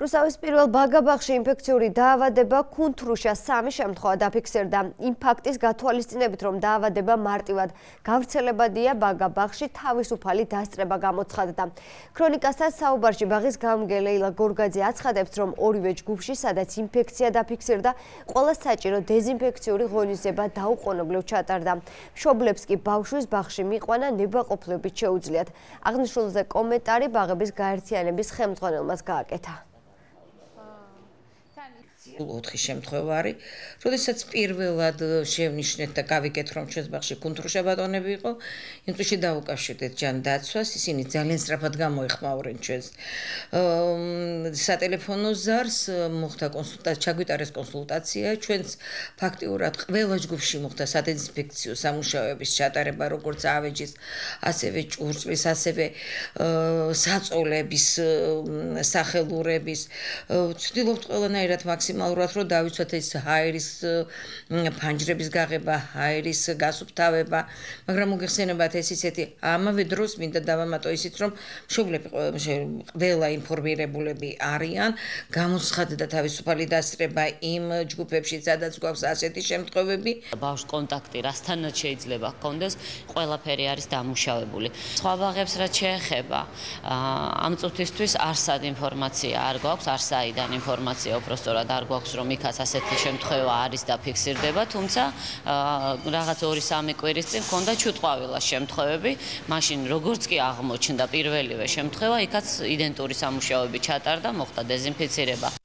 რუსავის პირველ ბაგაბაღში ინფექციური დაავადება კუნთრუშა სამი შემთხვევა დაფიქსირდა. იმ ფაქტის გათვალისწინებით, რომ დაავადება მარტივად გავრცელებადია ბაგაბაღში, თავისუფალი დასწრება გამოცხადდა. ქრონიკასთან საუბარში ბაღის გამგე ლეილა გორგაძე აცხადებს, რომ ორივე ჯგუფში, სადაც ინფექცია დაფიქსირდა, ყველა საჭირო დეზინფექციური ღონისძიება დაუყოვნებლივ ჩატარდა. მშობლებს კი ბავშვის ბაღში მიყვანა ნებაყოფლობით შეუძლიათ. აღნიშნულზე კომენტარი ბაღების გაერთიანების ხელმძღვანელმაც გააკეთა. done. 4 შემთხვევა არის. როდესაც პირველად შევნიშნეთ და გავიგეთ, რომ ჩვენს ბაღში კუნთრუშა ბატონები იყო, იმ წუთში დაუკავშირდეთ ჯან დაცვას, ისინი ძალიან სწრაფად გამოეხმაურნენ ჩვენს სატელეფონო ზარს, მოხდა კონსულტაცია, ჩაგვიტარეს კონსულტაცია, ჩვენს ფაქტიურად ყველა ჯგუფში მოხდა სადეზინფექციო სამუშაოების ჩატარება, როგორც ავეჯის, ასევე ჭურჭლის, ასევე საწოლების, სახელურების. ვცდილობთ ყველანაირად მაქსიმალურად მაქსიმალურად რომ დავიცვათ ეს ჰაერის ფანჯრების გაღება, ჰაერის გასუფთავება, მაგრამ მოგეხსენებათ ეს ისეთი ამავე დროს მინდა დავამატო ისიც რომ მშობლები ყველა ინფორმირებულები არიან, გამოცხადდა თავისუფალი დასწრება იმ ჯგუფებში, სადაც გვაქვს ასეთი შემთხვევები. ბავშვ კონტაქტი რასთანაც შეიძლება ჰქონდეს, ყველაფერი არის დამუშავებული. სხვა ბაღებს რაც შეეხება, ამ წუთისთვის არსად ინფორმაცია არ გვაქვს, არსაიდან ინფორმაცია უბრალოდ არ გვაქვს. გვაქვს რომ იქაც ასეთი შემთხვევა არის და ფიქსირდება, თუმცა რაღაც 2-3 კვირის წინ ქონდა ჩუტყვავილა შემთხვევები, მაშინ როგორც კი აღმოჩნდა პირველივე შემთხვევა, იქაც იდენტური სამუშაოები ჩატარდა, მოხდა დეზინფიცირება.